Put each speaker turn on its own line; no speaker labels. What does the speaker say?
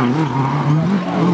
Mm-hmm.